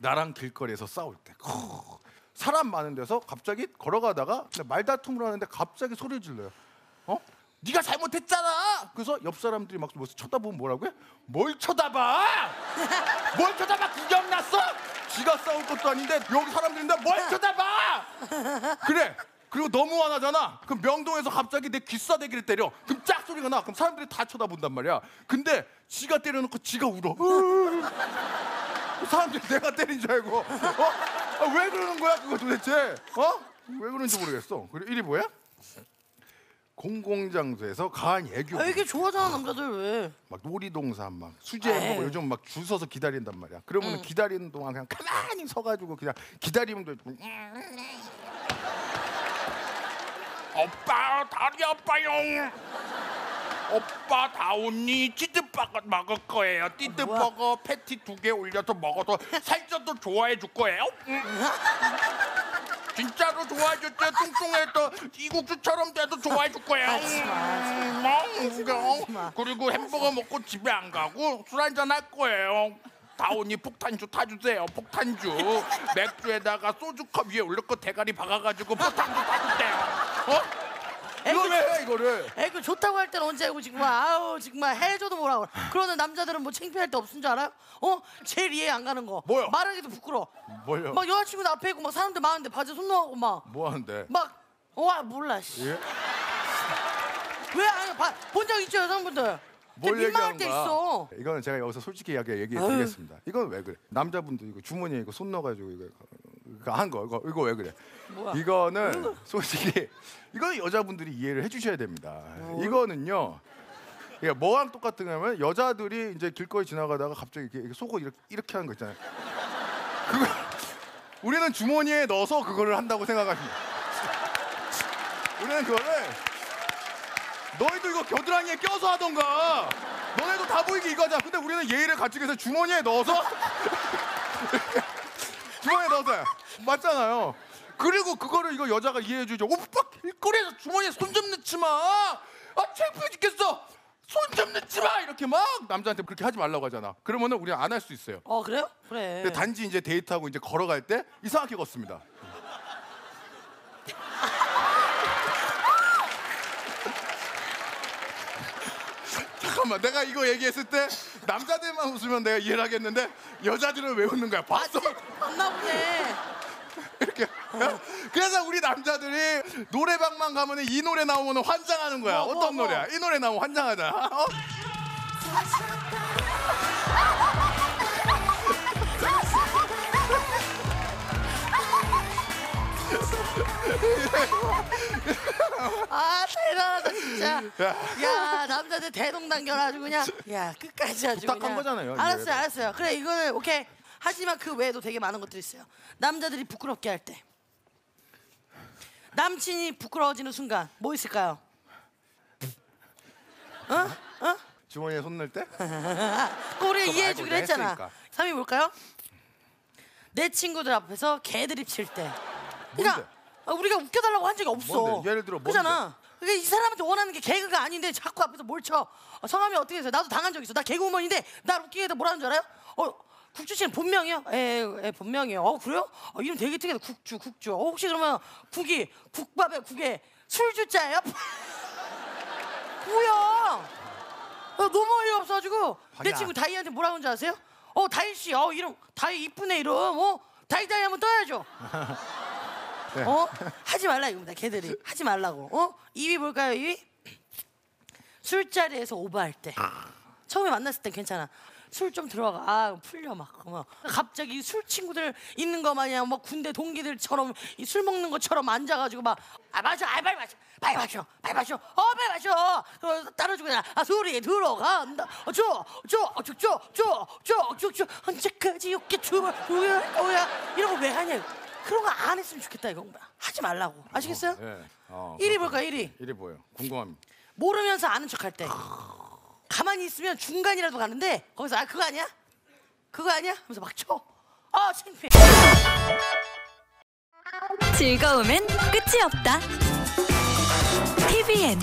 나랑 길거리에서 싸울 때 크, 사람 많은 데서 갑자기 걸어가다가 말다툼을 하는데 갑자기 소리 질러요. 어? 네가 잘못했잖아. 그래서 옆 사람들이 막뭐 쳐다보면 뭐라고 해? 뭘 쳐다봐? 뭘 쳐다봐? 구경 났어? 지가 싸울 것도 아닌데 여기 사람들인데 뭘 쳐다봐? 그래. 그리고 너무 화나잖아. 그럼 명동에서 갑자기 내 귀싸대기를 때려. 그럼 짝 소리가 나. 그럼 사람들이 다 쳐다본단 말이야. 근데 지가 때려놓고 지가 울어. 사람들이 내가 때린 줄 알고. 어? 아, 왜 그러는 거야 그거 도대체? 어? 왜 그런지 모르겠어. 그리고 일이 뭐야? 공공장소에서 가한 애교. 아, 이게 좋아하잖아 남자들 왜? 막 놀이동산 막 수제 에이. 뭐 요즘 막 줄 서서 기다린단 말이야. 그러면 기다리는 동안 그냥 가만히 서가지고 그냥 기다리면 돼. 오빠 다리 아파요. 오빠 다운이 치즈버거 먹을 거예요. 띠드버거 패티 두 개 올려서 먹어도 살쪄도 좋아해 줄 거예요. 음. 진짜로 좋아해 줬죠. 뚱뚱해도 이국수처럼 돼도 좋아해 줄 거예요. 하지 마, 하지 음, 음, 마. 그리고 햄버거 먹고 집에 안 가고 술 한잔 할 거예요. 다운이 폭탄주 타주세요. 폭탄주. 맥주에다가 소주컵 위에 올려고 대가리 박아가지고 폭탄주 타주세요. 어? 이걸 왜 해 이거를? 애그 좋다고 할 때는 언제 알고 정말 아우 정말 해줘도 뭐라고 그러는 남자들은 뭐 창피할 때 없은 줄 알아요? 어? 제일 이해 안 가는 거 뭐요? 말하기도 부끄러워 뭘요? 막 여자친구 앞에 있고 막 사람들 많은데 바지 손 놓고 뭐 하는데? 막막와 몰라 씨. 예? 왜본적 있죠 여성분들 뭘 민망할 얘기하는 때 거야? 있어 이거는 제가 여기서 솔직히 이야기 얘기해. 드리겠습니다. 이건 왜 그래? 남자분도 이거 주머니에 이거 손 넣어가지고 이거 한 거. 이거 이거 왜 그래? 뭐야? 이거는 솔직히 이거는 여자분들이 이해를 해주셔야 됩니다. 이거는요. 이게 뭐랑 똑같은 거냐면 여자들이 이제 길거리 지나가다가 갑자기 이렇게, 이렇게 속을 이렇게, 이렇게 하는 거 있잖아요. 그거 우리는 주머니에 넣어서 그거를 한다고 생각합니다. 우리는 그거를 너희도 이거 겨드랑이에 껴서 하던가. 너네도 다 보이게 이거 하자. 근데 우리는 예의를 갖추기 위해서 주머니에 넣어서 넣어서 맞잖아요. 그리고 그거를 이거 여자가 이해해 주죠. 오빠 길거리에서 주머니에 손 좀 넣지 마. 아 창피해 죽겠어. 손 좀 넣지 마. 이렇게 막 남자한테 그렇게 하지 말라고 하잖아. 그러면은 우리는 안 할 수 있어요. 어 그래요? 그래 근데 단지 이제 데이트하고 이제 걸어갈 때 이상하게 걷습니다. 잠깐만, 내가 이거 얘기했을 때 남자들만 웃으면 내가 이해를 하겠는데 여자들은 왜 웃는 거야? 봤어? 맞나 보네 이렇게. 그래서 우리 남자들이 노래방만 가면 이 노래 나오면 환장하는 거야. 뭐, 뭐, 어떤 뭐. 노래야? 이 노래 나오면 환장하잖아. 어? 아 대단하다 진짜 야. 야 남자들 대동단결 아주 그냥 야 끝까지 아주 부탁한 그냥. 거잖아요, 이게. 알았어요 알았어요 그래 이거는 오케이 하지만 그 외에도 되게 많은 것들이 있어요 남자들이 부끄럽게 할 때 남친이 부끄러워지는 순간 뭐 있을까요? 주머니에 손 넣을 때? 그거 그거 이해해 주기로 했잖아 했으니까. 3위 뭘까요? 내 친구들 앞에서 개드립 칠때 그러니까 뭔데? 아, 우리가 웃겨달라고 한 적이 없어 뭔데? 예를 들어 뭔데? 그잖아 그게 이 사람한테 원하는 게 개그가 아닌데 자꾸 앞에서 뭘 쳐. 어, 성함이 어떻게 되세요? 나도 당한 적 있어. 나 개그우먼인데 날 웃기게 해도 뭐라는 줄 알아요? 어, 국주 씨는 본명이요? 에, 에 본명이요. 어 그래요? 어, 이름 되게 특이하다. 국주, 국주. 어, 혹시 그러면 국이 국밥에 국에 술주자예요? 뭐야? 어, 너무 어이없어가지고 내. 친구 다이한테 뭐라고 하는지 아세요? 어 다이 씨, 어 이름 다이 이쁘네 이름. 어 다이 다이 한번 떠야죠. 네. 어 하지 말라 이겁니다. 걔들이 하지 말라고. 어 2위 뭘까요? 2위 술자리에서 오버할 때. 처음에 만났을 땐 괜찮아. 술 좀 들어가. 아, 풀려 막. 뭐 갑자기 술 친구들 있는 거 마냥 막 군대 동기들처럼 술 먹는 것처럼 앉아가지고 막 아 마셔 아 빨리 마셔. 빨리 마셔. 빨리 마셔. 어 빨리 마셔. 그러면서 따라주고 그냥 아 술이 들어간다. 어쭉쭉쭉쭉쭉쭉쭉 어, 어, 언제까지 이렇게 춤을 우야 우야 이런 거 왜 하냐. 그런 거 안 했으면 좋겠다 이거. 하지 말라고. 아시겠어요? 예. 어, 1위 볼까 1위 일이 뭐예요? 궁금합니다. 모르면서 아는 척 할 때. 가만히 있으면 중간이라도 가는데 거기서 아 그거 아니야? 그거 아니야? 하면서 막 쳐. 아 창피해. 즐거움엔 끝이 없다. TVN